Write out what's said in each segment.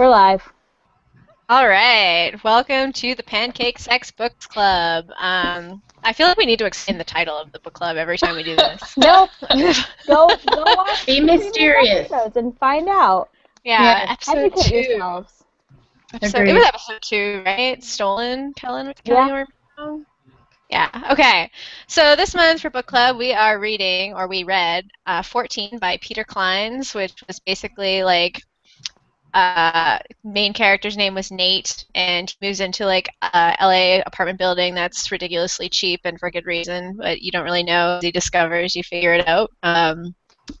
We're live. All right. Welcome to the Pancake Sex Books Club. Um, I feel like we need to extend the title of the book club every time we do this. Nope. go go watch Be mysterious. episodes and find out. Yeah, episode Educate two. yourselves. Episode, it was episode two, right? Stolen, Kellen. Yeah. Yeah. Okay. So this month for book club, we are reading, or we read, uh, 14 by Peter Clines, which was basically like uh, main character's name was Nate, and he moves into like a LA apartment building that's ridiculously cheap and for good reason, but you don't really know. As he discovers, you figure it out. Um,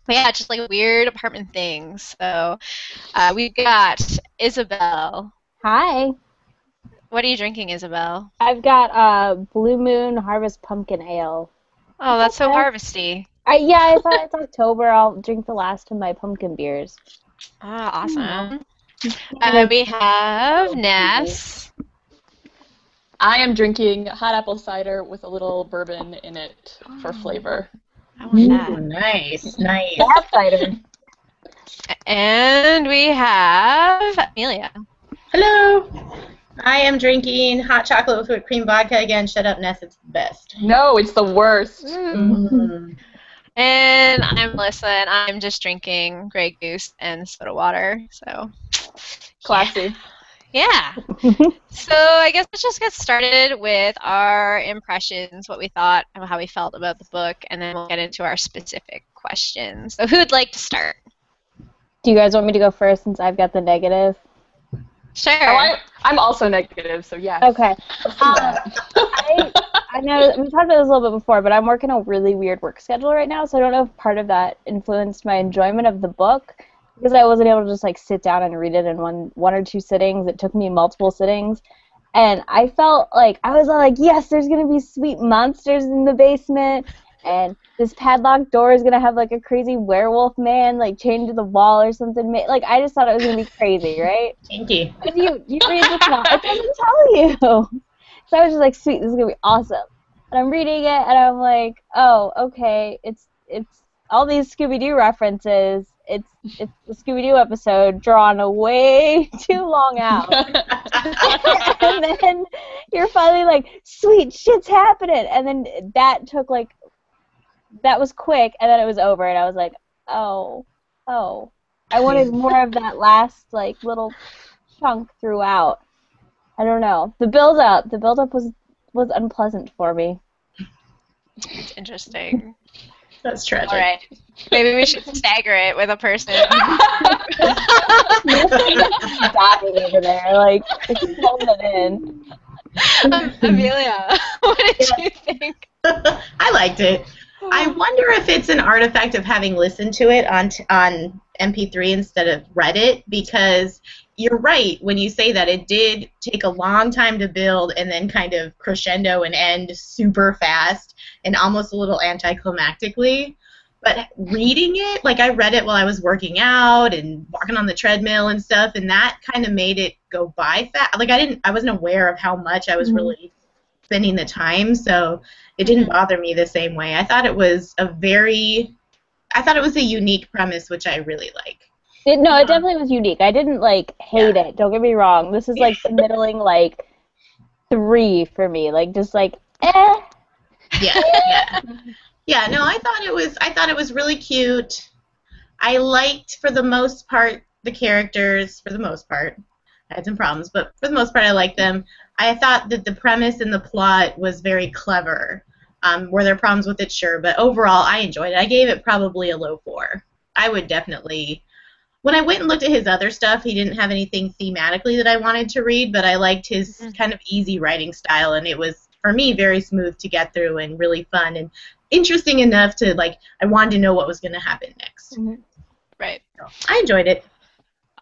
but yeah, just like weird apartment things. So uh, we've got Isabel. Hi. What are you drinking, Isabel? I've got uh Blue Moon Harvest Pumpkin Ale. Oh, that's so harvesty. I, yeah, I thought it's October. I'll drink the last of my pumpkin beers. Ah, awesome. And then we have Ness. I am drinking hot apple cider with a little bourbon in it for flavor. I want that. Ooh, nice, nice. Tap cider. And we have Amelia. Hello. I am drinking hot chocolate with whipped cream vodka again. Shut up, Ness. It's the best. No, it's the worst. Mm. And I'm Melissa, and I'm just drinking Grey Goose and soda water. So, Classy. yeah. so I guess let's just get started with our impressions, what we thought, and how we felt about the book, and then we'll get into our specific questions. So, who would like to start? Do you guys want me to go first since I've got the negative? Sure. Oh, I, I'm also negative, so yeah. Okay. Um, I, I know we talked about this a little bit before, but I'm working a really weird work schedule right now, so I don't know if part of that influenced my enjoyment of the book because I wasn't able to just like sit down and read it in one one or two sittings. It took me multiple sittings. And I felt like I was all like, yes, there's gonna be sweet monsters in the basement, and this padlocked door is gonna have like a crazy werewolf man like chained to the wall or something. Like I just thought it was gonna be crazy, right? Kinky. You you read the plot, it doesn't tell you. So I was just like, sweet, this is gonna be awesome. And I'm reading it, and I'm like, oh, okay, it's it's all these Scooby Doo references. It's it's the Scooby Doo episode drawn way too long out. and then you're finally like, sweet, shit's happening. And then that took like, that was quick, and then it was over, and I was like, oh, oh. I wanted more of that last like little chunk throughout. I don't know. The build up, the build up was was unpleasant for me. It's interesting. That's tragic. All right. Maybe we should stagger it with a person. Dying over there, like just holding it in. Um, Amelia, what did you think? I liked it. I wonder if it's an artifact of having listened to it on t- on MP3 instead of read it because you're right when you say that it did take a long time to build and then kind of crescendo and end super fast and almost a little anticlimactically. But reading it, like I read it while I was working out and walking on the treadmill and stuff, and that kind of made it go by fast. Like I didn't, I wasn't aware of how much I was Mhm. really spending the time, so it didn't bother me the same way. I thought it was a very, I thought it was a unique premise, which I really like. It, no, it definitely was unique. I didn't like hate it. Don't get me wrong. This is like the middling like three for me. Like just like eh. Yeah, yeah, yeah. No, I thought it was. I thought it was really cute. I liked, for the most part, the characters. For the most part, I had some problems, but for the most part, I liked them. I thought that the premise and the plot was very clever. Um, were there problems with it? Sure, but overall, I enjoyed it. I gave it probably a low four. I would definitely. When I went and looked at his other stuff, he didn't have anything thematically that I wanted to read, but I liked his Mhm. kind of easy writing style, and it was for me very smooth to get through and really fun and interesting enough to like I wanted to know what was going to happen next. Right. I enjoyed it.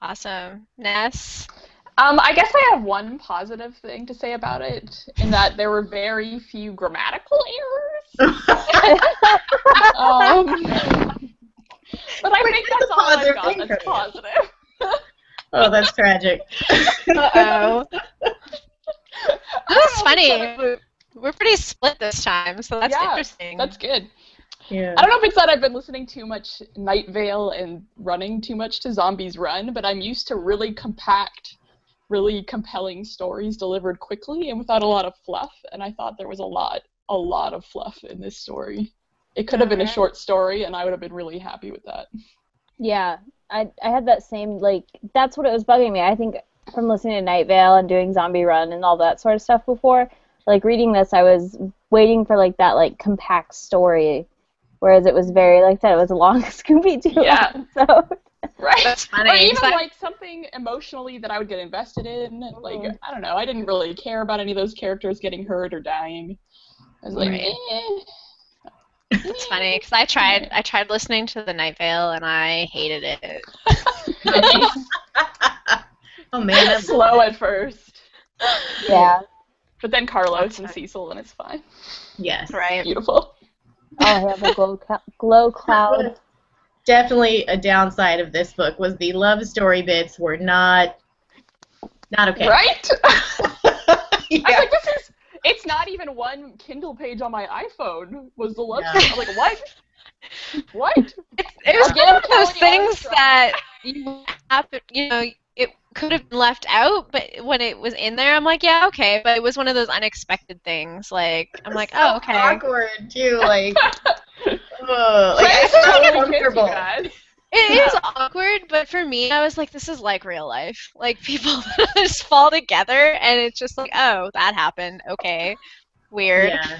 Awesome. Ness? Um, I guess I have one positive thing to say about it, in that there were very few grammatical errors. Um, but I Wait, think that's that's all I've positive got that's from positive. oh, that's tragic. Uh-oh. That's Oh, funny. We're- We're pretty split this time, so that's Yeah, interesting. That's good. Yeah. I don't know if it's that I've been listening too much Night Vale and running too much to Zombies Run, but I'm used to really compact, really compelling stories delivered quickly and without a lot of fluff. And I thought there was a lot, a lot of fluff in this story. It could have been a short story, and I would have been really happy with that. Yeah, I I had that same like that's what it was bugging me. I think from listening to Night Vale and doing Zombie Run and all that sort of stuff before, like reading this, I was waiting for like that like compact story, whereas it was very like that. It was a long Scooby Doo Yeah. episode. Right. That's funny. Or even So like something emotionally that I would get invested in. Like Mhm. I don't know, I didn't really care about any of those characters getting hurt or dying. I was like, Right. eh. It's funny because I tried I tried listening to the Night Vale and I hated it. oh man, that's slow at first, Yeah. but then Carlos That's and fine. Cecil, and it's fine. yes. Right. Beautiful. Oh, I have a glow cl- glow cloud. Definitely a downside of this book was the love story bits were not not okay. Right? I yeah. was like, this is. It's not even one Kindle page on my iPhone. Was the love? Yeah. story. I'm like, what? What? It's, it was one of those things that you happen, you know, it could have been left out, but when it was in there, I'm like, yeah, okay. But it was one of those unexpected things. Like, I'm like, So oh, okay. Awkward too, like. Ugh, like Friends it's so totally kiss you uncomfortable. guys. Awkward, but for me, I was like, this is like real life. Like people just fall together, and it's just like, oh, that happened. Okay, weird. Yeah.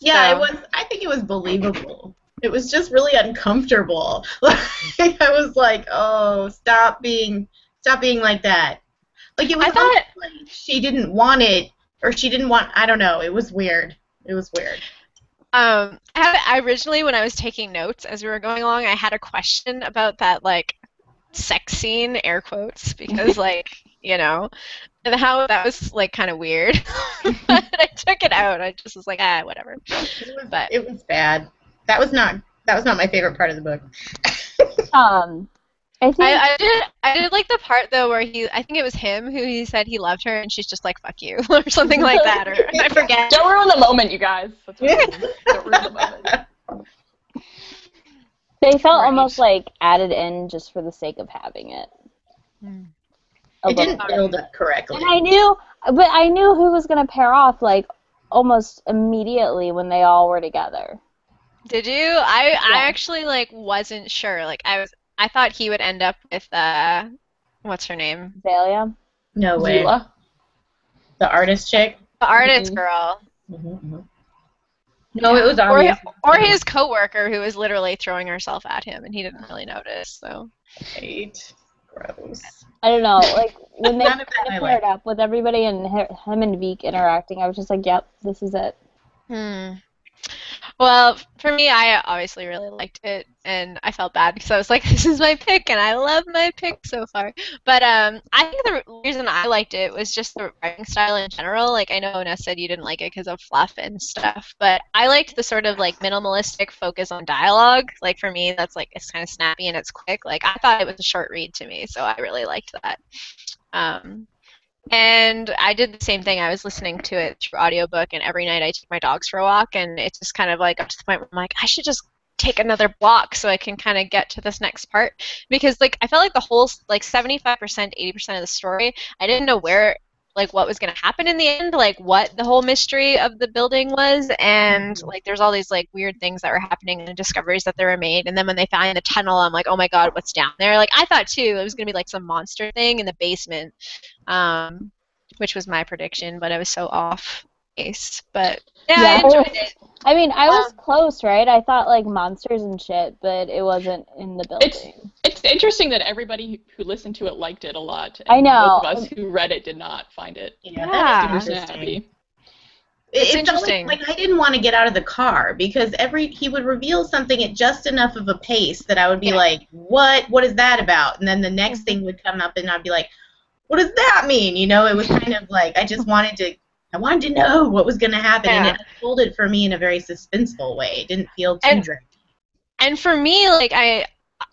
Yeah, So- it was. I think it was believable. It was just really uncomfortable. Like I was like, "Oh, stop being, stop being like that." Like it was I thought- like she didn't want it, or she didn't want. I don't know. It was weird. It was weird. Um, I, originally, when I was taking notes as we were going along, I had a question about that like sex scene, air quotes, because like you know, and how that was like kind of weird. but I took it out. I just was like, ah, whatever. It was, But- it was bad. That was not. That was not my favorite part of the book. Um, I think I, I did. I did like the part though where he. I think it was him who he said he loved her, and she's just like, "Fuck you" or something like that, or I forget. Don't ruin the moment, you guys. That's what. Don't ruin the moment. they felt Right. almost like added in just for the sake of having it. Hmm. A It didn't bit. build up correctly. And I knew, but I knew who was gonna pair off like almost immediately when they all were together. Did you? I Yeah. I actually like wasn't sure. Like I was. I thought he would end up with uh, what's her name? Zalia. No way. Xela. The artist chick. The artist Mhm. girl. Mm-hmm. No, it was Or, obvious. or his coworker who was literally throwing herself at him and he didn't really notice. So Right. Gross. I don't know, like when they None of paired like. up with everybody and him and Veek interacting, I was just like, "Yep, this is it." Hmm. Well, for me, I obviously really liked it, and I felt bad because I was like, "This is my pick, and I love my pick so far." But um, I think the reason I liked it was just the writing style in general. Like, I know Ness said you didn't like it because of fluff and stuff, but I liked the sort of like minimalistic focus on dialogue. Like for me, that's like it's kind of snappy and it's quick. Like I thought it was a short read to me, so I really liked that. Um, and I did the same thing. I was listening to it through audiobook, and every night I take my dogs for a walk, and it's just kind of like up to the point where I'm like, I should just take another block so I can kind of get to this next part because like I felt like the whole like 75%, 80% of the story, I didn't know where like what was going to happen in the end, like what the whole mystery of the building was, and like there's all these like weird things that were happening and discoveries that they were made, and then when they find the tunnel, I'm like, oh my god, what's down there? Like I thought too, it was going to be like some monster thing in the basement, um, which was my prediction, but I was so off base. But yeah, Yeah. I enjoyed it. I mean, I was Um, close, right? I thought like monsters and shit, but it wasn't in the building. It's it's interesting that everybody who listened to it liked it a lot. I know. Both of us who read it did not find it Yeah, Yeah. that super is interesting. snappy. It, It's it interesting. Like, like I didn't want to get out of the car because every he would reveal something at just enough of a pace that I would be Yeah. like, "What? What is that about?" And then the next Mm-hmm. thing would come up, and I'd be like, "What does that mean?" You know, it was kind of like I just wanted to. I wanted to know what was going to happen, Yeah. and it unfolded for me in a very suspenseful way. It didn't feel too And- dramatic. and for me like i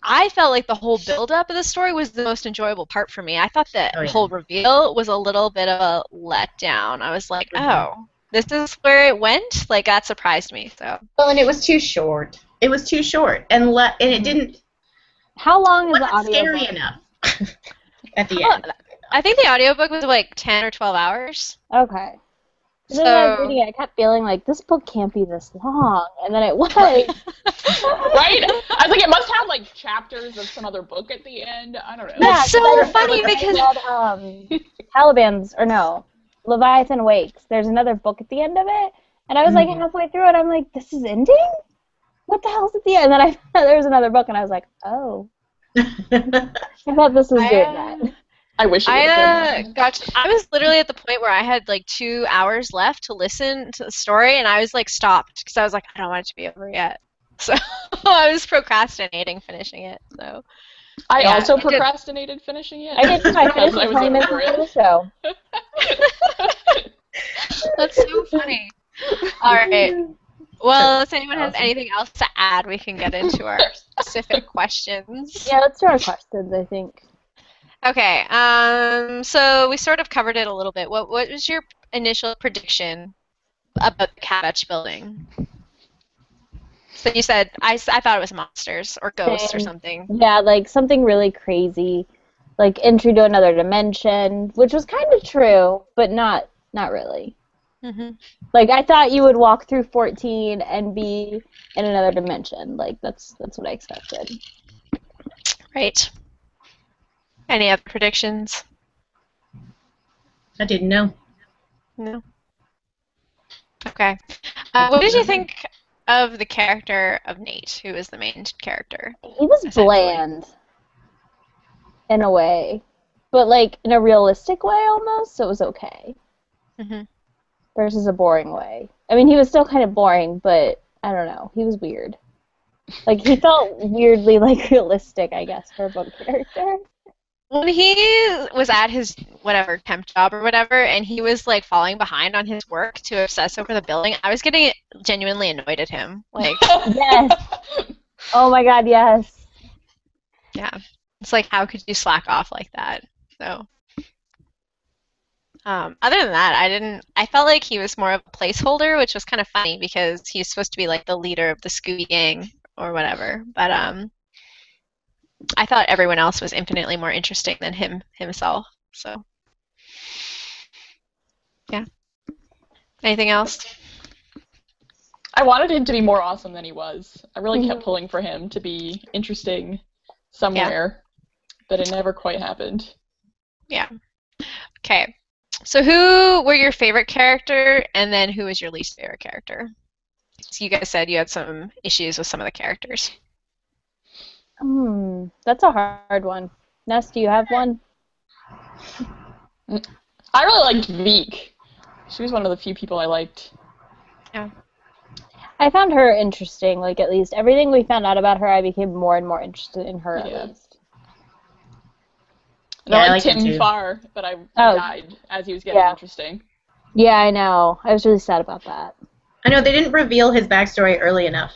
i felt like the whole build up of the story was the most enjoyable part for me i thought that the Oh, yeah. whole reveal was a little bit of a letdown i was like Mhm. oh this is where it went like that surprised me so Well, and it was too short. It was too short, and le- and it didn't How long is the wasn't audio? scary enough at the end. I think the audiobook was like 10 or 12 hours. Okay. And then I was So- reading it, I kept feeling like this book can't be this long, and then it was. right? I was like, it must have like chapters of some other book at the end. I don't know. Yeah, That's so 'cause I- funny I because- read, um, Caliban's or no, Leviathan Wakes. There's another book at the end of it, and I was like Mhm. halfway through it. I'm like, this is ending. What the hell's at the end? And then I there was another book, and I was like, oh, I thought this was I, doing uh, that. I wish it I would uh, have got. To, I was literally at the point where I had like two hours left to listen to the story, and I was like stopped because I was like, I don't want it to be over yet. So I was procrastinating finishing it. So I yeah, also I did- procrastinated finishing it. I did too. I finished I it was 20 minutes over into the show. that's so funny. All right. Well, if anyone has anything else to add, we can get into our specific questions. Yeah, let's do our questions. I think. Okay. Um. So we sort of covered it a little bit. What What was your initial prediction about the Kavach building? So you said I thought it was monsters or ghosts or something. Yeah, like something really crazy, like entry to another dimension, which was kind of true, but not not really. hmm Like I thought you would walk through 14 and be in another dimension. Like that's that's what I expected. Right. Any other predictions? I didn't know. No. Okay. Uh, what did you think of the character of Nate, who is the main character? He was bland in a way, but like in a realistic way almost, so it was okay. hmm Versus a boring way. I mean, he was still kind of boring, but I don't know. He was weird. Like he felt weirdly like realistic, I guess, for a book character. When he was at his whatever temp job or whatever, and he was like falling behind on his work to obsess over the building, I was getting genuinely annoyed at him. Like, Yes. Oh my god, yes. yeah, it's like how could you slack off like that? So, um, other than that, I didn't. I felt like he was more of a placeholder, which was kind of funny because he's supposed to be like the leader of the Scooby Gang or whatever. But um, I thought everyone else was infinitely more interesting than him himself. So, yeah. Anything else? I wanted him to be more awesome than he was. I really kept Mhm. pulling for him to be interesting somewhere, but it never quite happened. Yeah. Okay. So who were your favorite character, and then who was your least favorite character? So you guys said you had some issues with some of the characters. Hmm, that's a hard one. Ness, do you have one? I really liked Veek. She was one of the few people I liked. Yeah. I found her interesting. Like at least everything we found out about her, I became more and more interested in her. Yeah. At least. And Yeah, I I liked liked her Tim too. Farr, but I Oh. died as he was getting Yeah. interesting. Yeah, I know. I was really sad about that. I know they didn't reveal his backstory early enough.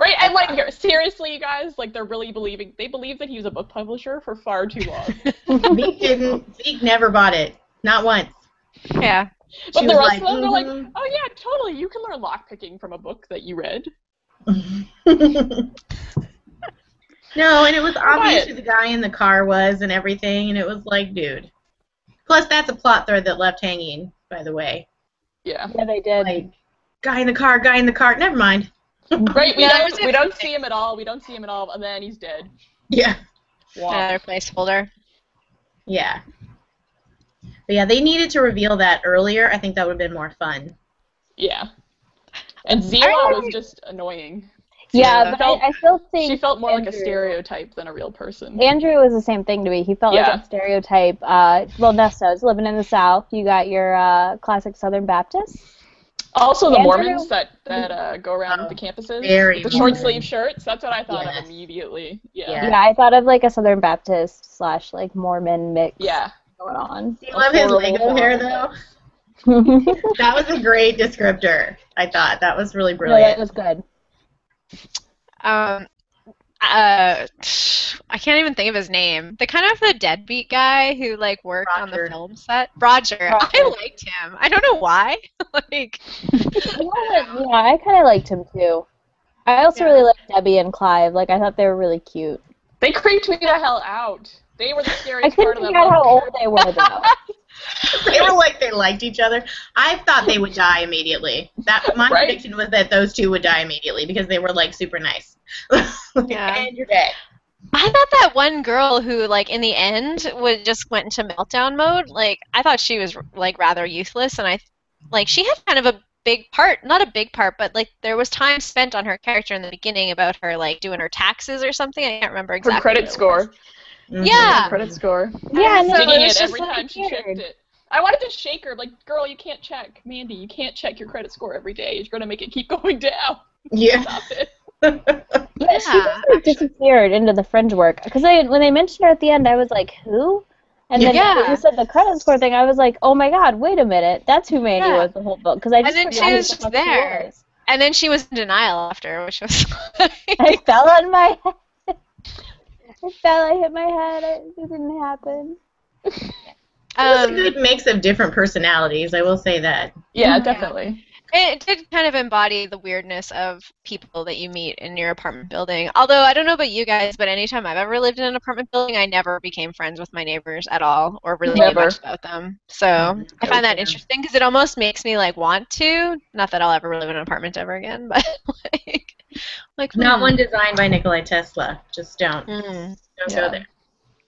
Right, and like seriously, you guys, like they're really believing they believe that he was a book publisher for far too long. Zeke didn't. Zeke never bought it. Not once. Yeah. But She the was rest of them, they're like, "Mhm." oh yeah, totally, you can learn lockpicking from a book that you read. no, and it was obvious What? who the guy in the car was and everything, and it was like, dude. Plus, that's a plot thread that left hanging, by the way. Yeah. Yeah, they did. Like, guy in the car, guy in the car. Never mind. Right, we Yeah, don't we don't see him at all. We don't see him at all, and then he's dead. Yeah. Wow. Another placeholder. Yeah. But yeah, they needed to reveal that earlier. I think that would have been more fun. Yeah. And Xela I- was just annoying. yeah, Yeah. but I, I still think She felt more like a stereotype than a real person. Andrew was the same thing to me. He felt Yeah. like a stereotype. Uh, well, Ness knows. Living in the South, you got your uh, classic Southern Baptist. Also, the Andrew- Mormons that that uh, go around Oh, the campuses, very with the short sleeve shirts. That's what I thought Yes. of immediately. Yeah. Yeah. Yeah, I thought of like a Southern Baptist slash like Mormon mix Yeah. going on. Do you love his Horrible Lego hair, though? That was a great descriptor. I thought that was really brilliant. that brilliant. was good. Um, uh, I can't even think of his name. The kind of the deadbeat guy who like worked on the film set. Roger. I liked him. I don't know why. like, You know what? Yeah, I kind of liked him too. I also Yeah. really liked Debbie and Clive. Like I thought they were really cute. They creeped me the hell out. They were the scariest couldn't part of the figure out how old they were though. they were like they liked each other. I thought they would die immediately. That my Right. prediction was that those two would die immediately because they were like super nice. Like, Yeah. And you're dead. I thought that one girl who, like, in the end, would just went into meltdown mode. Like, I thought she was like rather useless, and I, like, she had kind of a big part, not a big part, but like there was time spent on her character in the beginning about her like doing her taxes or something. I can't remember exactly. Her credit what it score. was. Mhm. Yeah. Credit score. Yeah, and So then Digging it was it just every so time she checked it. I wanted to shake her, like, girl, you can't check. Mandy, you can't check your credit score every day. You're gonna make it keep going down. Yeah. Stop it. Yeah, she just like disappeared into the fringe work. Because when they mentioned her at the end, I was like, who? And then Yeah. when you said the credit score thing, I was like, oh my god, wait a minute, that's who Mandy Yeah. was the whole book. Because I just then she was just there. was. And then she was in denial after, which was. I fell on my head. I fell. I hit my head. It didn't happen. It was a um, good mix of different personalities. I will say that. Yeah, Yeah. definitely. It did kind of embody the weirdness of people that you meet in your apartment building. Although I don't know about you guys, but anytime I've ever lived in an apartment building, I never became friends with my neighbors at all or really knew much about them. So I find that interesting because it almost makes me like want to. Not that I'll ever live in an apartment ever again, but like, like Not hmm, one designed by Nikolai Tesla. Just don't. hmm. Don't Yeah. go there.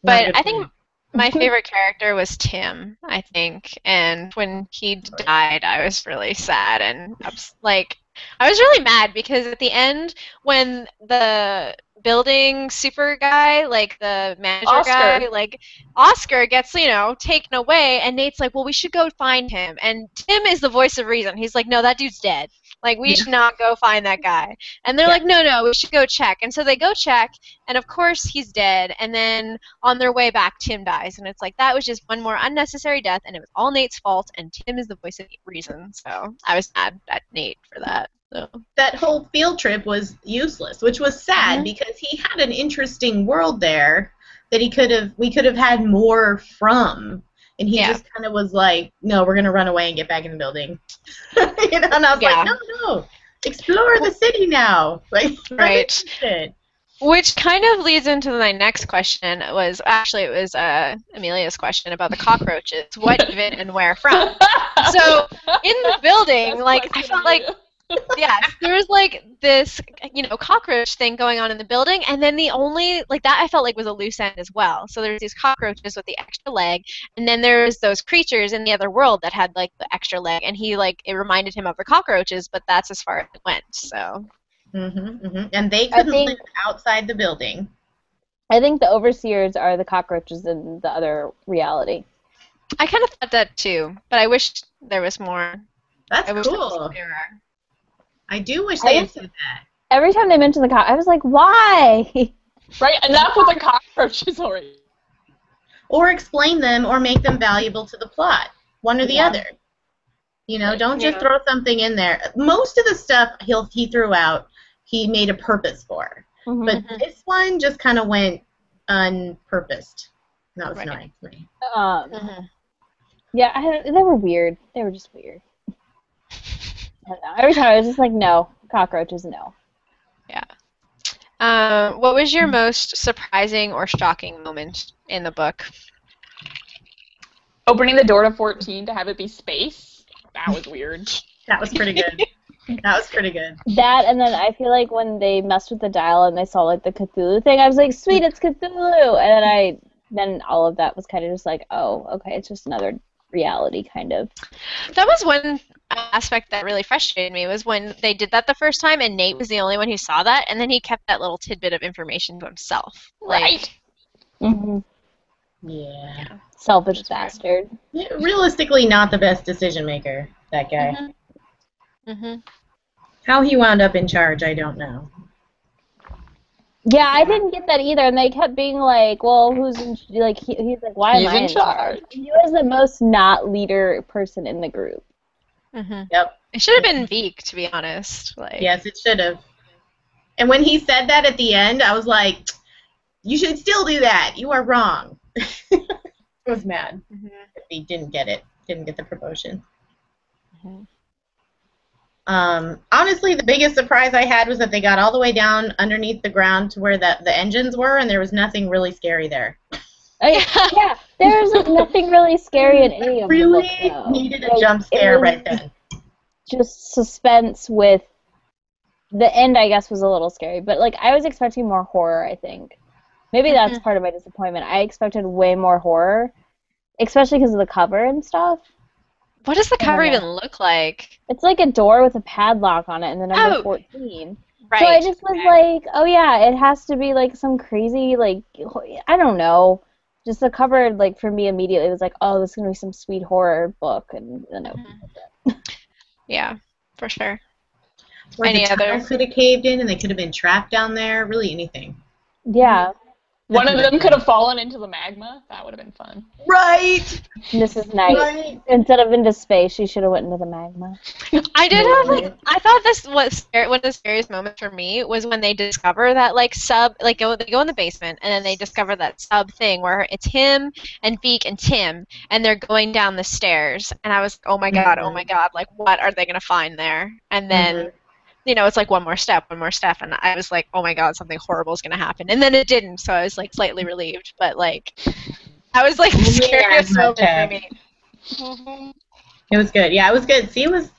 Not But I think plan. My favorite character was Tim, I think. And when he died, I was really sad and ups- like I was really mad because at the end when the building super guy, like the manager Oscar. guy, like Oscar gets, you know, taken away and Nate's like, "Well, we should go find him." And Tim is the voice of reason. He's like, "No, that dude's dead. Like we Yeah. should not go find that guy." And they're Yeah. like, "No, no, we should go check." And so they go check and of course he's dead and then on their way back tim dies and it's like that was just one more unnecessary death and it was all nate's fault and tim is the voice of reason so i was mad at nate for that so that whole field trip was useless, which was sad Mhm. because he had an interesting world there that he could have we could have had more from. And he Yeah. just kind of was like, "No, we're gonna run away and get back in the building." you know, and I was Yeah. like, "No, no, explore the city now." Like, Right. which kind of leads into my next question was actually it was uh, amelia's question about the cockroaches what even and where from so in the building Best like i felt like ever. yes, there was like this, you know, cockroach thing going on in the building, and then the only like that I felt like was a loose end as well. So there's these cockroaches with the extra leg, and then there's those creatures in the other world that had like the extra leg, and he like it reminded him of the cockroaches, but that's as far as it went. So hmm hmm And they couldn't think- live outside the building. I think the overseers are the cockroaches in the other reality. I kind of thought that too, but I wish there was more. That's I wish there was cool. Clearer. I do wish I they had said that. Every time they mentioned the cock, I was like, why? Right, enough with the cockroaches already. or explain them or make them valuable to the plot one or the Yeah. other you know don't just Yeah. throw something in there most of the stuff he'll he threw out he made a purpose for Mhm. but this one just kind of went unpurposed that was Right. nice right. um, Mhm. yeah, I they were weird. They were just weird. I don't know. Every time I was just like, no, cockroaches, no. Um, what was your most surprising or shocking moment in the book? Opening the door to 14 to have it be space. That was weird. that was pretty good that was pretty good That and then I feel like when they messed with the dial and they saw like the Cthulhu thing, I was like, sweet, it's Cthulhu, and then I then all of that was kind of just like, oh, okay, it's just another reality kind of. That was one aspect that really frustrated me was when they did that the first time and Nate was the only one who saw that and then he kept that little tidbit of information to himself. Like, Right. Mm-hmm. yeah Selfish That's bastard. Yeah, realistically not the best decision maker that guy hmm how he wound up in charge i don't know Yeah, I didn't get that either, and they kept being like, "Well, who's in, like?" He, he's like, "Why He's am I in in charge?" charge. He was the most not leader person in the group. hmm yep It should have been Veek, to be honest. Like, Yes, it should have. And when he said that at the end, I was like, "You should still do that. You are wrong." I was mad Mhm. he didn't get it, didn't get the promotion. Um, honestly, the biggest surprise I had was that they got all the way down underneath the ground to where the, the engines were, and there was nothing really scary there. Yeah, there's like, nothing really scary in any of Really the books. though. needed a Like, jump scare right then. Just suspense with the end. I guess was a little scary, but like I was expecting more horror. I think maybe that's part of my disappointment. I expected way more horror, especially because of the cover and stuff. What does the cover even look like? It's like a door with a padlock on it and the number Oh. 14. Right. So I just was okay. like, oh yeah, it has to be like some crazy like I don't know. Just the cover like for me immediately was like, oh, this is gonna be some sweet horror book, and then it mm-hmm. Yeah, for sure. Or Any the tunnel other- could have caved in, and they could have been trapped down there. Really, anything. yeah, One of them could have fallen into the magma. That would have been fun. Right. Mrs. Knight. Right. Instead of into space, she should have went into the magma. I did have like I thought this was scary, one of the scariest moments for me was when they discover that like sub like go they go in the basement and then they discover that sub thing where it's him and Veek and Tim and they're going down the stairs and I was oh my god oh Mhm. my god like what are they gonna find there and then Mhm. You know it's like one more step one more step and I was like oh my god something horrible is gonna happen and then it didn't so I was like slightly relieved but like I was like the scariest asthma moment for me. It was good. Yeah, it was good. See, it was,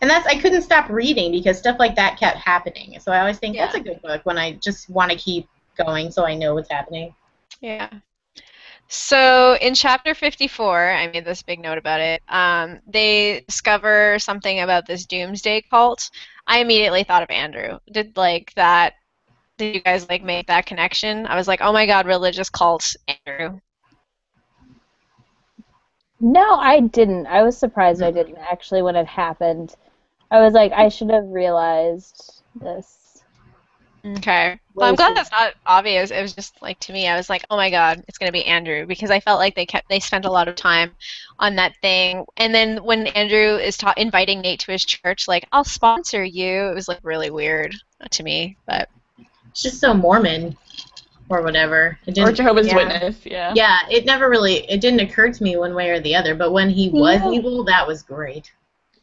and that's I couldn't stop reading because stuff like that kept happening. So I always think that's a good book when I just want to keep going, so I know what's happening. Yeah. So in chapter 54, I made this big note about it. Um, they discover something about this doomsday cult. I immediately thought of Andrew. Did like that? Did you guys like make that connection? I was like, oh my god, religious cult, Andrew. No, I didn't. I was surprised I didn't actually when it happened. I was like, I should have realized this. Okay. Well, I'm glad that's not obvious. It was just like to me, I was like, oh my god, it's gonna be Andrew because I felt like they kept they spent a lot of time on that thing. And then when Andrew is ta- inviting Nate to his church, like I'll sponsor you, it was like really weird to me. But It's just so Mormon, or whatever. It Or didn't. Jehovah's yeah. Witness, yeah. Yeah, it never really. It didn't occur to me one way or the other. But when he was Yeah. evil, that was great.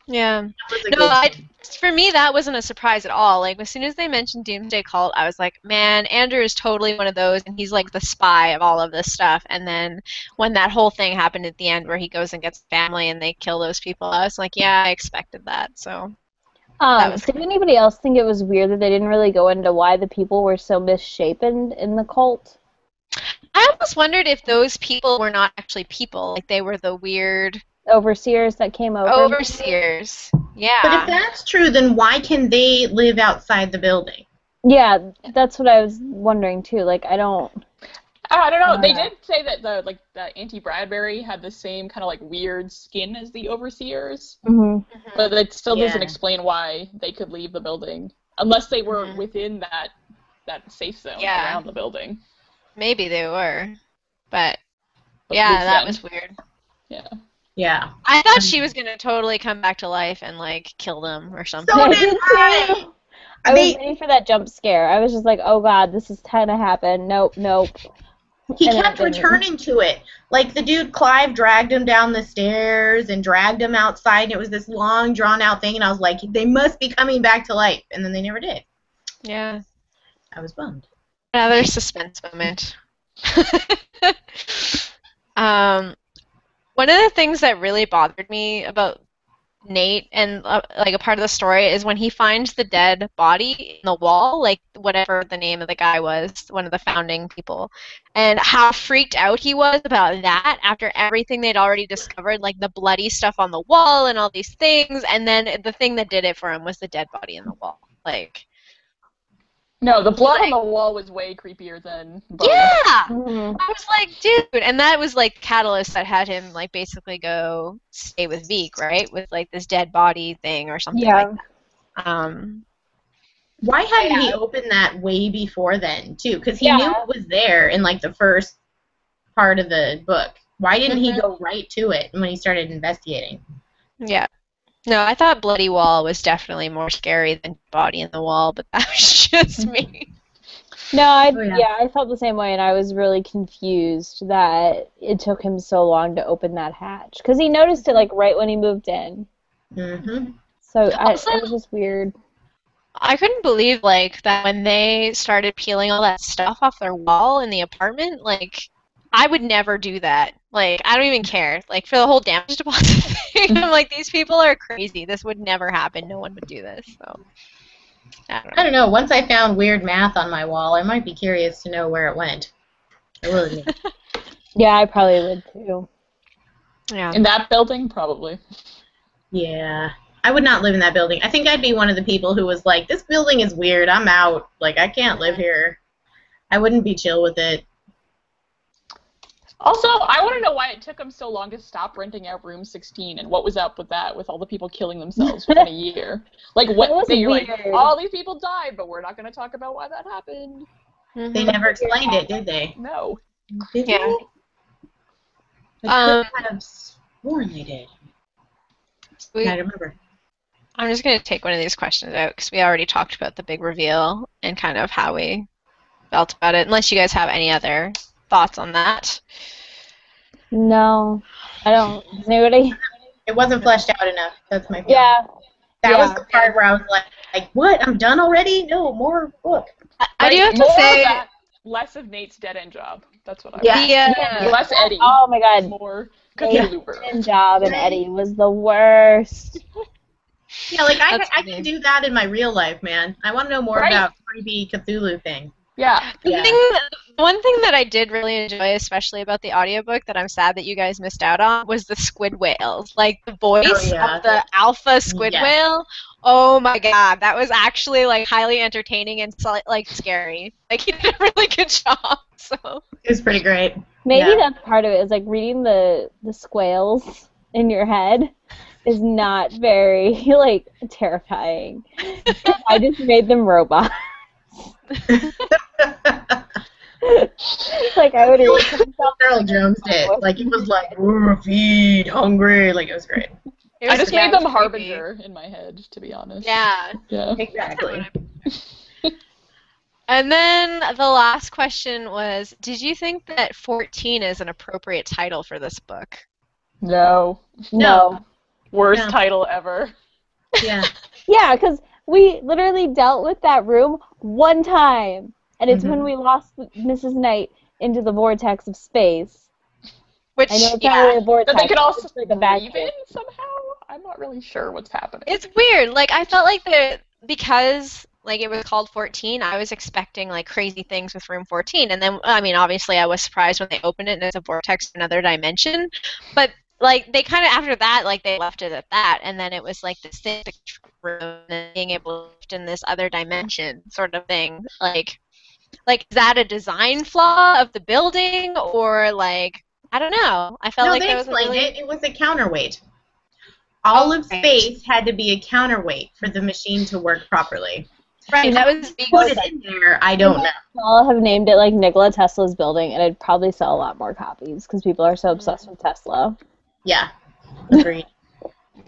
Yeah, That was a no, I, for me that wasn't a surprise at all. Like as soon as they mentioned Doomsday Cult, I was like, man, Andrew is totally one of those, and he's like the spy of all of this stuff. And then when that whole thing happened at the end, where he goes and gets family and they kill those people, I was like, yeah, I expected that. So. Um, was did anybody else think it was weird that they didn't really go into why the people were so misshapen in the cult? I almost wondered if those people were not actually people, like they were the weird Overseers that came over. overseers. Yeah. But if that's true, then why can they live outside the building? Yeah, that's what I was wondering too. Like, I don't. I don't know. They Uh, did say that the like the Auntie Bradbury had the same kind of like weird skin as the overseers, hmm but it still doesn't explain why they could leave the building unless they were Mhm. within that that safe zone Yeah. around the building. Maybe they were. But But yeah, that end. was weird. Yeah. Yeah. I thought she was gonna totally come back to life and like kill them or something. So I did did I. I was waiting for that jump scare. I was just like, oh god, this is gonna happen. Nope, nope. He And kept returning to it. Like the dude Clive dragged him down the stairs and dragged him outside, and it was this long, drawn out thing. And I was like, they must be coming back to life. And then they never did. yeah. I was bummed. Another suspense moment. um, one of the things that really bothered me about Nate and uh, like a part of the story is when he finds the dead body in the wall, like whatever the name of the guy was, one of the founding people, and how freaked out he was about that after everything they'd already discovered, like the bloody stuff on the wall and all these things, and then the thing that did it for him was the dead body in the wall. Like, No, the blood on the wall was way creepier than Bone. yeah, Mhm. I was like, dude, and that was like catalyst that had him like basically go stay with Veek, right? With like this dead body thing or something Yeah. like that. Um, Why hadn't he opened that way before then, too? Because he Yeah. knew it was there in like the first part of the book. Why didn't he Mhm. go right to it when he started investigating? yeah. No, I thought Bloody Wall was definitely more scary than Body in the Wall, but that was just me. No, I Oh, yeah. yeah. I felt the same way, and I was really confused that it took him so long to open that hatch because he noticed it like right when he moved in. Mm-hmm. So I, Also- it was just weird. I couldn't believe like that when they started peeling all that stuff off their wall in the apartment. Like, I would never do that. Like, I don't even care. Like for the whole damage deposit thing, I'm like, these people are crazy. This would never happen. No one would do this. So, I don't I know. don't know. Once I found weird math on my wall, I might be curious to know where it went. I really am. Yeah, I probably would too. Yeah. In that building, probably. Yeah. I would not live in that building. I think I'd be one of the people who was like, this building is weird. I'm out. Like, I can't live here. I wouldn't be chill with it. Also, I want to know why it took them so long to stop renting out Room 16, and what was up with that, with all the people killing themselves within a year. Like, what? was They, you're like, all these people died, but we're not going to talk about why that happened. They Mhm. never explained it, did they? No. Did Yeah. they? I Um, could have sworn they did. We- I remember. I'm just going to take one of these questions out because we already talked about the big reveal and kind of how we felt about it. Unless you guys have any other thoughts on that. No, I don't. Does anybody? It wasn't fleshed out enough. That's my feeling. Yeah, That was the part where I was like, like, what? I'm done already? No, more book. I, I do have to more of say, that, less of Nate's dead end job. That's what I Yeah. the, Yeah. uh, Less Eddie. Oh my god, More Yeah. Cthulhu World. Chin job and Eddie was the worst. Yeah, like I, That's I can do that in my real life, man. I want to know more Right. about creepy Cthulhu thing. Yeah. The Yeah. thing one thing that I did really enjoy, especially about the audiobook that I'm sad that you guys missed out on, was the squid whales. Like the voice Oh, yeah. of the alpha squid Yeah. whale. Oh my god, that was actually like highly entertaining and like scary. Like he did a really good job. So It was pretty great. Maybe Yeah. that's part of it. Is like reading the the squales in your head is not very like terrifying. I just made them robots. like I would read myself. Earl Jones did. Like it was like, "Ooh, feed, hungry. Like it was great. it I just made them creepy. Harbinger in my head, to be honest. Yeah. Yeah. Exactly. And then the last question was, did you think that 14 is an appropriate title for this book? No. No. Worst No. title ever. Yeah. Yeah, because we literally dealt with that room one time, and it's when Mhm. we lost Mrs. Knight into the vortex of space. Which I know it's yeah. not really a vortex. But they could also it's like a breathe vacuum. in somehow? I'm not really sure what's happening. It's weird. Like I felt like the because like it was called 14, I was expecting like crazy things with room 14 and then I mean obviously I was surprised when they opened it and it's a vortex to another dimension. But like they kind of after that like they left it at that and then it was like this thing room and being able to lift in this other dimension sort of thing. Like like is that a design flaw of the building or like I don't know. I felt no, like they was explained really it. It was a counterweight. All of space had to be a counterweight for the machine to work properly. right. That was Put it in there, I don't know. I'll have named it like Nikola Tesla's building, and it'd probably sell a lot more copies because people are so obsessed mm. with Tesla. Yeah. Agreed.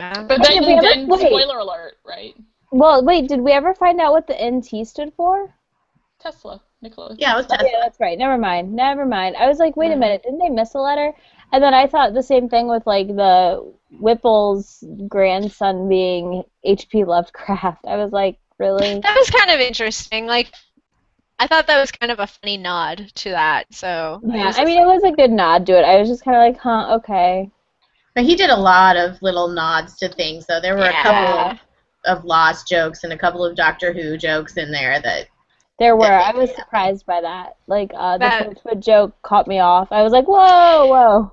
Yeah. But Okay, then, we haven't- then wait. spoiler alert, right? Well, wait, did we ever find out what the NT stood for? Tesla, Nikola. yeah, it was Oh, Tesla. yeah, that's right. Never mind. Never mind. I was like, wait a minute, didn't they miss a letter? And then I thought the same thing with like the Whipple's grandson being H.P. Lovecraft. I was like, really? That was kind of interesting. Like, I thought that was kind of a funny nod to that. So Yeah, was I mean, it was a good nod to it. I was just kind of like, huh, okay. But he did a lot of little nods to things. So there were a couple of, of Lost jokes and a couple of Doctor Who jokes in there that There were. Yeah. I was surprised by that. Like, uh, the That- Torchwood joke caught me off. I was like, whoa, whoa.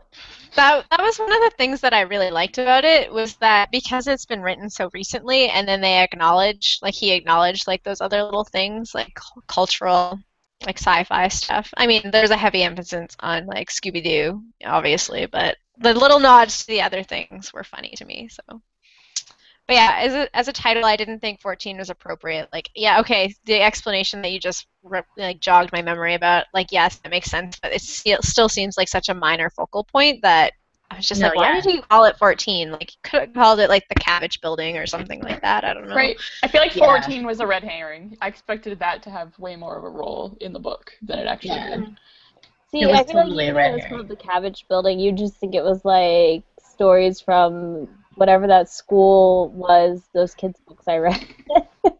that that was one of the things that I really liked about it was that because it's been written so recently, and then they acknowledge, like he acknowledged, like those other little things, like cultural, like sci-fi stuff. I mean, there's a heavy emphasis on like Scooby Doo, obviously, but the little nods to the other things were funny to me. So. But yeah, as a, as a title, I didn't think 14 was appropriate. Like, yeah, okay, the explanation that you just re- like jogged my memory about, like, yes, that makes sense, but it still still seems like such a minor focal point that I was just No, like, why yeah. did you call it 14? Like, you could have called it like the Kavach Building or something like that. I don't know. Right. I feel like Yeah. 14 was a red herring. I expected that to have way more of a role in the book than it actually Yeah. did. See, It was I feel totally like a even red though it's called the Kavach Building, you just think it was like stories from whatever that school was, those kids' books I read.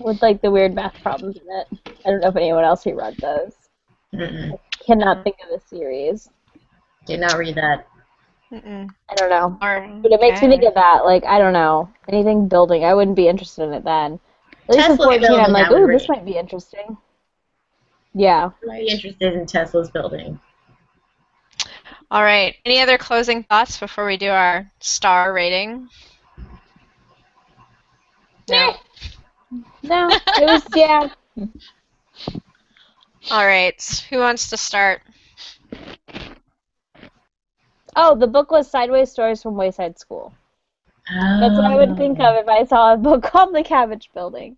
With like the weird math problems in it. I don't know if anyone else who read those. Mm-mm. Cannot think of a series. Did not read that. Mm-mm. I don't know. Or, But it makes me think of that. Like, I don't know. Anything building, I wouldn't be interested in it then. At least Tesla at 14, I'm like, I ooh, this might be interesting. Yeah. Very interested in Tesla's building. All right. Any other closing thoughts before we do our star rating? No. No, it was, yeah. All right. Who wants to start? Oh, the book was Sideways Stories from Wayside School. That's what I would think Oh. of if I saw a book called The Cabbage Building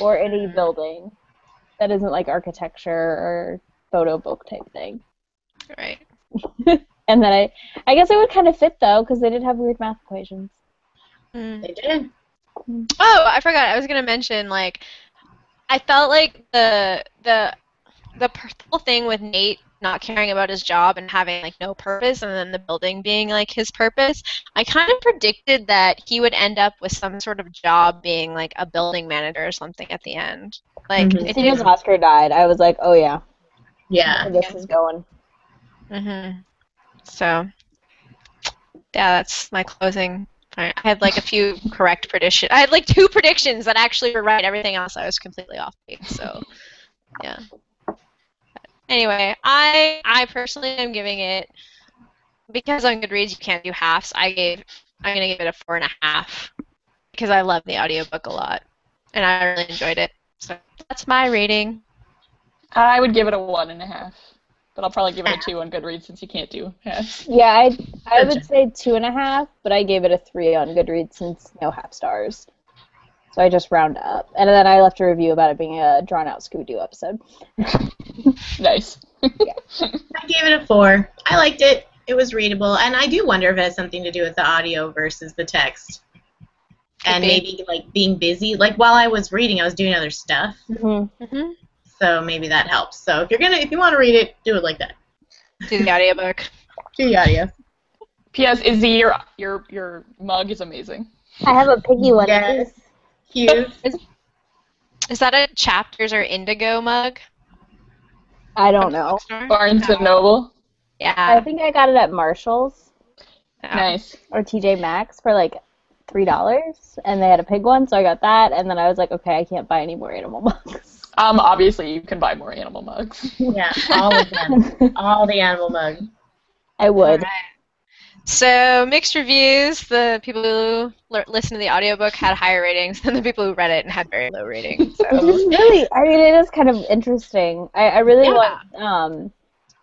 or any building that isn't like architecture or photo book type thing. Right. And then I, I guess it would kind of fit though because they did have weird math equations. Mm. They did. Oh, I forgot. I was gonna mention like I felt like the the the whole thing with Nate not caring about his job and having like no purpose, and then the building being like his purpose. I kind of predicted that he would end up with some sort of job being like a building manager or something at the end. Like Mhm. it As soon as. Oscar died, I was like, oh yeah, Yeah. where this is going. hmm So yeah, that's my closing. I I had like a few correct predictions. I had like two predictions that actually were right. Everything else I was completely off base. So yeah. Anyway, I I personally am giving it because on Goodreads you can't do halves. I gave I'm gonna give it a four and a half because I love the audiobook a lot and I really enjoyed it. So that's my rating. I would give it a one and a half, but I'll probably give it a two on Goodreads since you can't do halves. Yeah, I I would say two and a half, but I gave it a three on Goodreads since no half stars. So I just round up, and then I left a review about it being a drawn out Scooby Doo episode. Nice. I gave it a four. I liked it. It was readable, and I do wonder if it has something to do with the audio versus the text, and be. maybe like being busy. Like while I was reading, I was doing other stuff, Mm-hmm. hmm so maybe that helps. So if you're gonna, if you want to read it, do it like that. Do the audiobook. Do the audio. P.S. Izzy, your your your mug is amazing. I have a piggy one. Yes. Cute. Is that a chapters or indigo mug? I don't know. Barnes and Noble. Yeah. I think I got it at Marshalls yeah. Nice. or TJ Maxx for like three dollars, and they had a pig one, so I got that. And then I was like, okay, I can't buy any more animal mugs. Um, obviously you can buy more animal mugs. Yeah, all of them. all the animal mugs. I would. So mixed reviews. The people who l- listened to the audiobook had higher ratings than the people who read it and had very low ratings. Which So is really, I mean, it is kind of interesting. I, I really Yeah. want, um,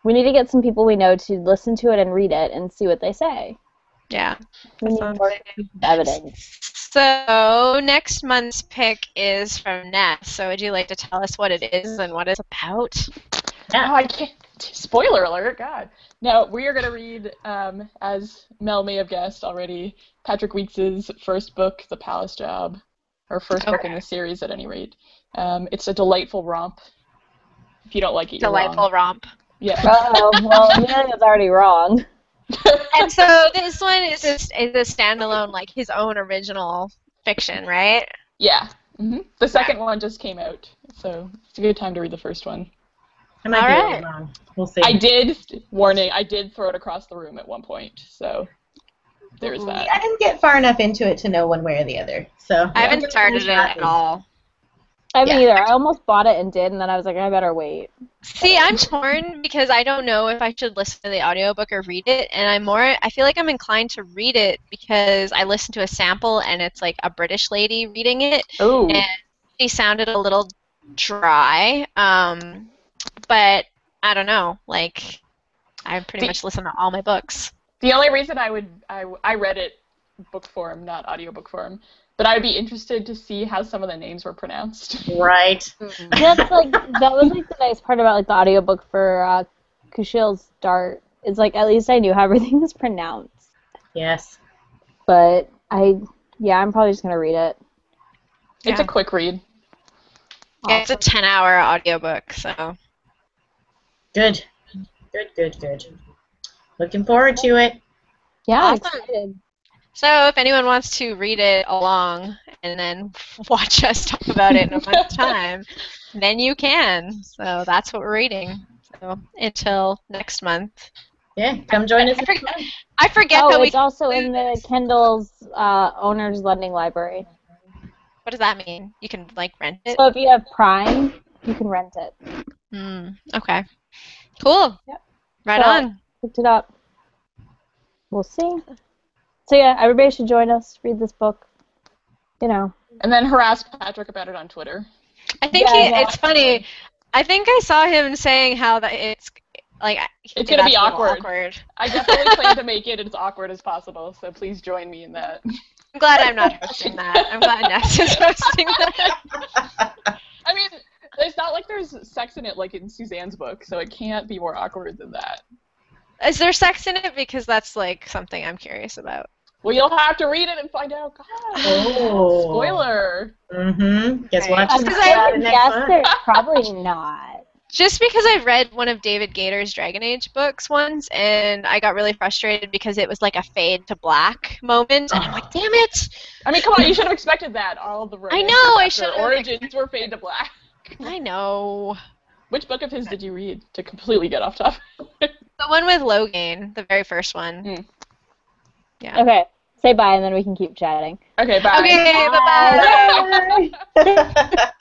we need to get some people we know to listen to it and read it and see what they say. yeah. We need more evidence. So next month's pick is from Ness. So would you like to tell us what it is and what it's about? Oh, I can't. Spoiler alert! God. No, we are going to read, um, as Mel may have guessed already, Patrick Weekes's first book, The Palace Job, or first book in the series at any rate. Um, it's a delightful romp. If you don't like it, you're Delightful wrong. romp. Yeah. Oh, well, Amelia's already wrong. And so this one is a, is a standalone, like his own original fiction, right? yeah. hmm The second one just came out, so it's a good time to read the first one. I might All be right. wrong. We'll see. I did warning. I did throw it across the room at one point, so there's that. I didn't get far enough into it to know one way or the other. So I haven't started it at all. I haven't Yeah. either. I almost bought it and did, and then I was like, I better wait. See, I'm torn because I don't know if I should listen to the audiobook or read it, and I'm more I feel like I'm inclined to read it because I listened to a sample and it's like a British lady reading it Oh, and she sounded a little dry. Um, but I don't know, like I pretty The- much listen to all my books. the only reason I would I, I read it book form, not audiobook form, but I'd be interested to see how some of the names were pronounced. right. That's like that was like the nice part about like the audiobook for uh, Kushiel's Dart. Is like at least I knew how everything was pronounced. Yes. But I, yeah, I'm probably just gonna read it. It's Yeah. a quick read. Yeah, it's a 10-hour audiobook, so Good. Good. Good. Good. Looking forward to it. Yeah, Awesome. excited. So if anyone wants to read it along and then watch us talk about it in a month's time, then you can. So that's what we're reading. So until next month. Yeah, come join us. I forget, I forget oh, that we. it's also in the Kindle's uh, owner's lending library. What does that mean? You can like rent it. So if you have Prime, you can rent it. Hmm. Okay. Cool. Yep. Right So- on. Picked it up. We'll see. So yeah, everybody should join us. Read this book. You know. And then harass Patrick about it on Twitter. I think Yeah, he. yeah. It's funny. I think I saw him saying how that it's like It's gonna be that's a little awkward. awkward. I definitely plan to make it as awkward as possible, so please join me in that. I'm glad I'm not hosting that. I'm glad Ness is hosting that. I mean, it's not like there's sex in it like in Suzanne's book, so it can't be more awkward than that. Is there sex in it? Because that's like something I'm curious about. Well, you'll have to read it and find out. God, Oh. spoiler. Mm-hmm. Guess we'll Just to 'cause talk I about would guess month. there's probably not. Just because I read one of David Gaider's Dragon Age books once, and I got really frustrated because it was like a fade to black moment, and I'm like, damn it! I mean, come on, you should have expected that. All of the I know, I should've Origins were fade to black. I know. Which book of his did you read to completely get off topic? The one with Logan, the very first one. Mm. Yeah. Okay. Say bye and then we can keep chatting. Okay, bye. Okay, bye bye. Bye.